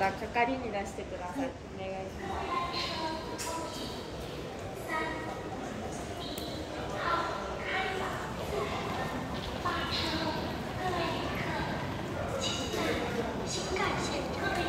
た係に出してください、はい、お願いします。しっかりして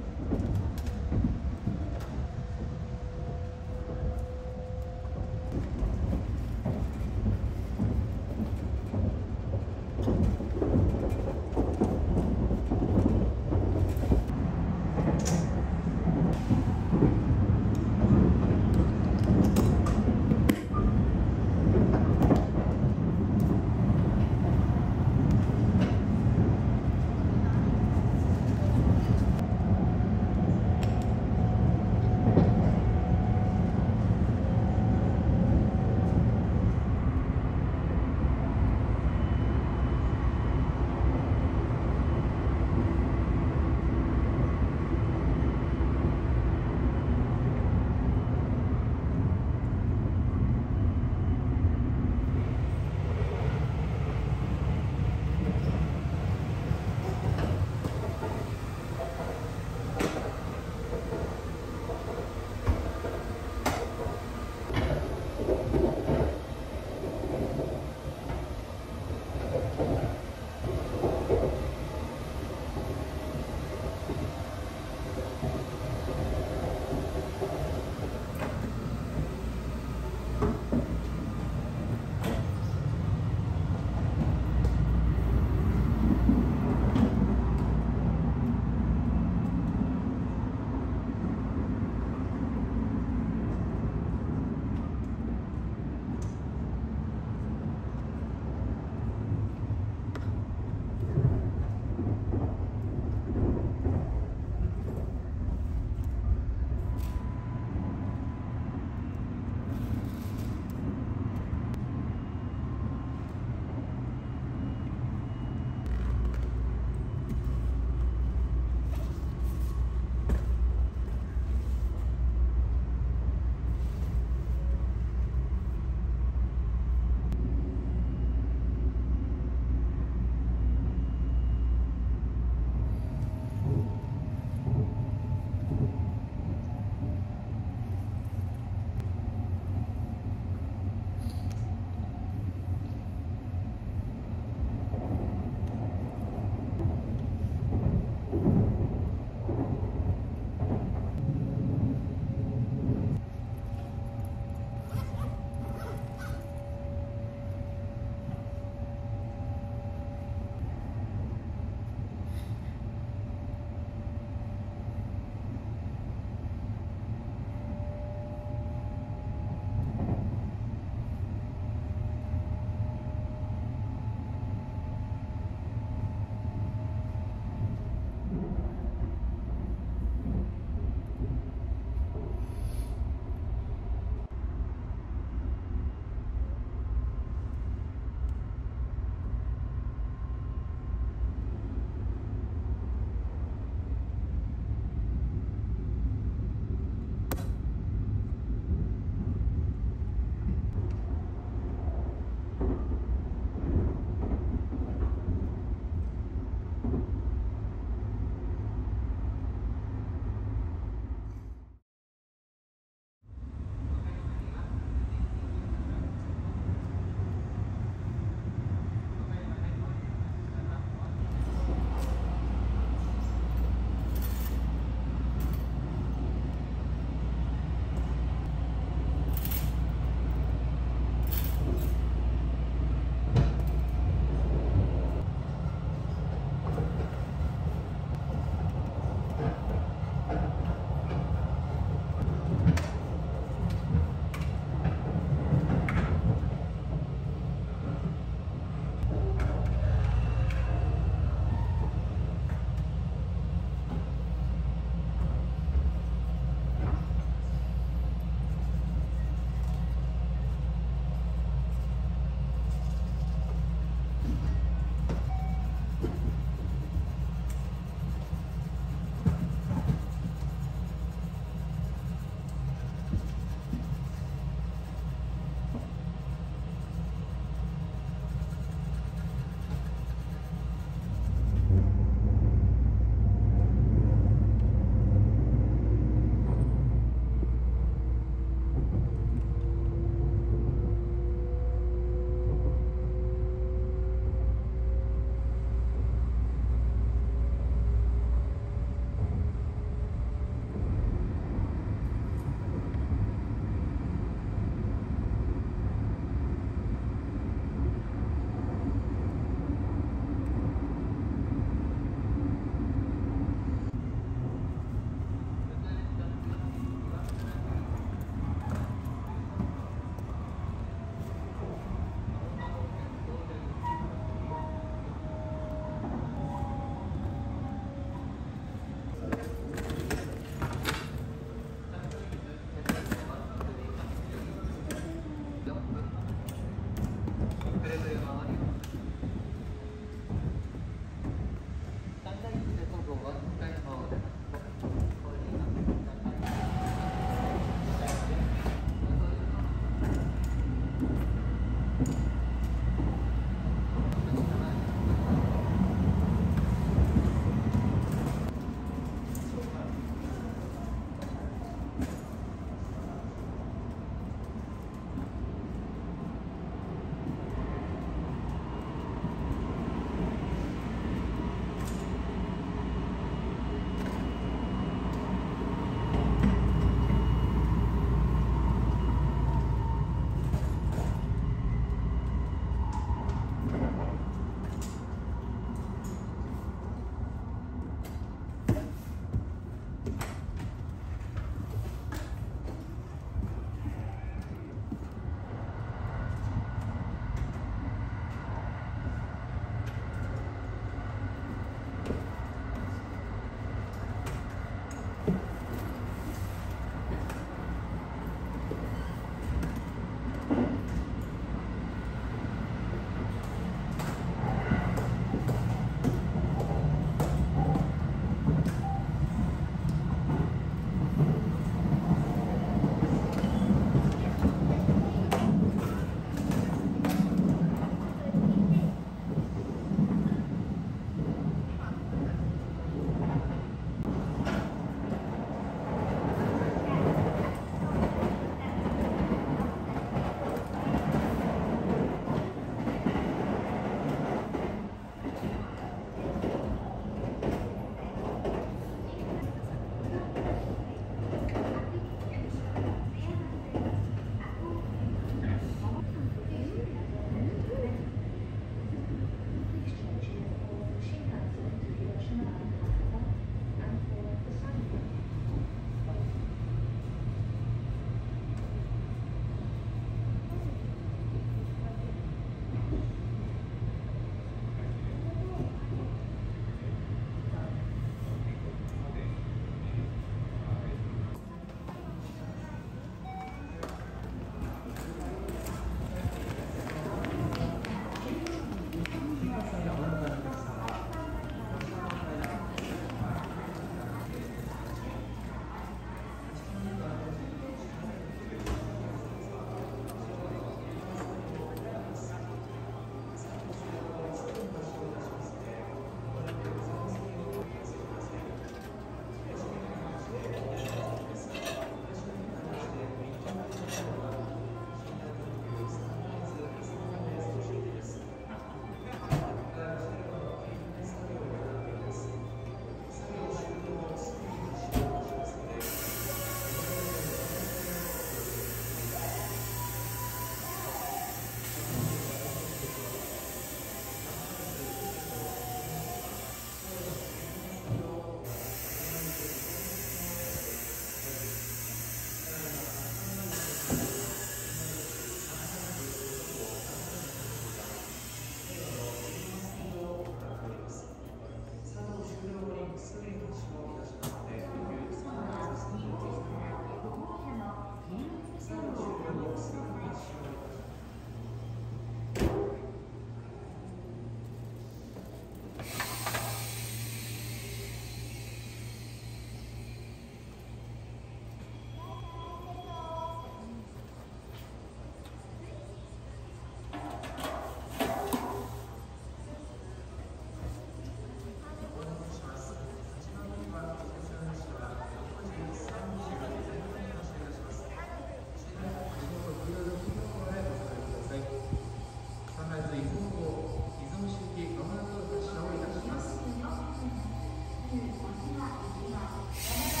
final. É melhor.